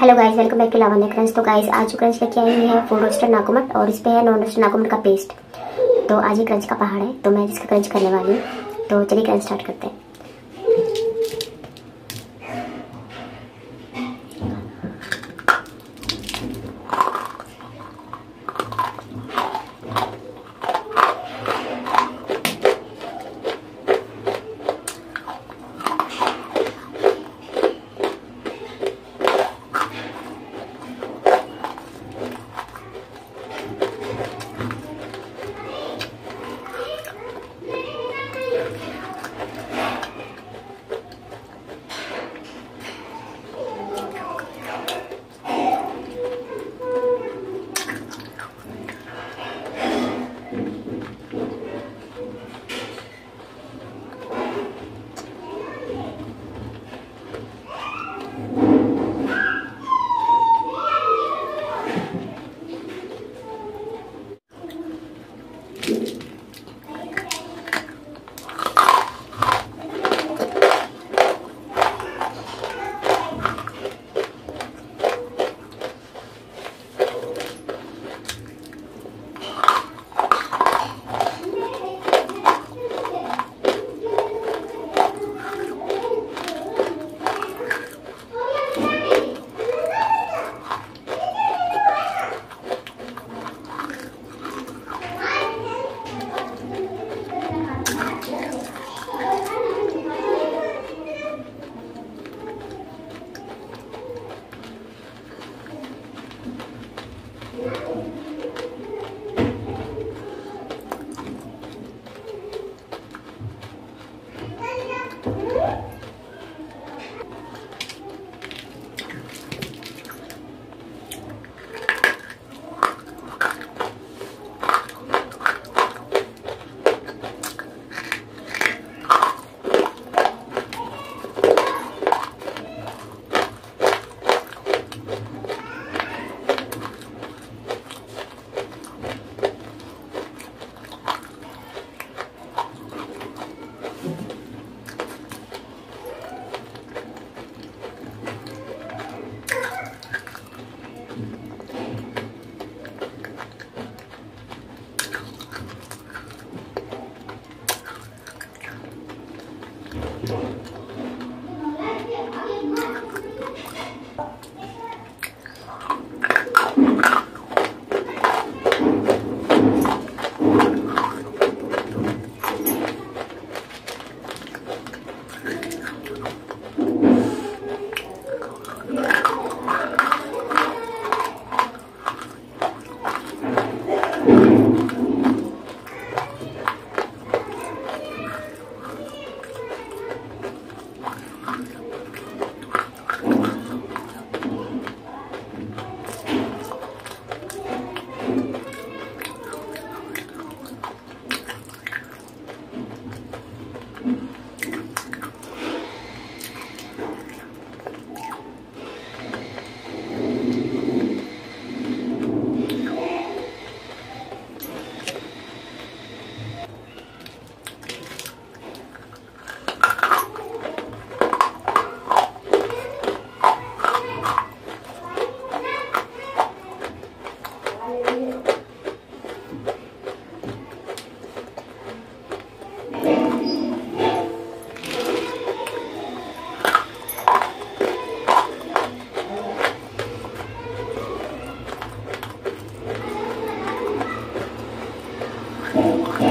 Hello guys welcome back to Lavanya crunch तो guys आज जो क्रंच लेके आई है फुल रोस्टेड नाकोमट और इस पे है नॉन रोस्टर नाकोमट का पेस्ट तो आज ही क्रंच का पहाड़ है तो मैं इसका क्रंच करने वाली हूँ। तो चलिए क्रंच स्टार्ट करते हैं। Okay.